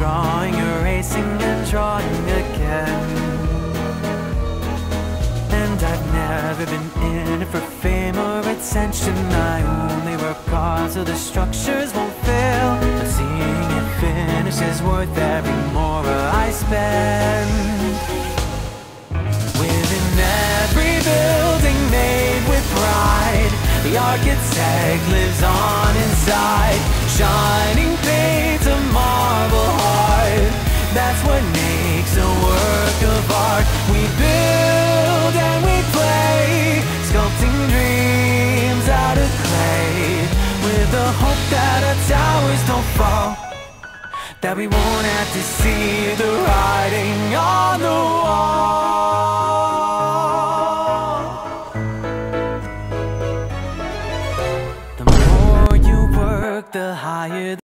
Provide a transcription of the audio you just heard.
drawing, erasing, and drawing again. And I've never been in it for fame or attention. I only work hard so the structures won't fail. But seeing it finish is worth every mora I spend. Within every building made with pride, the architect lives on inside. Shining. That's what makes a work of art. We build and we play, sculpting dreams out of clay. With the hope that our towers don't fall. That we won't have to see the writing on the wall. The more you work, the higher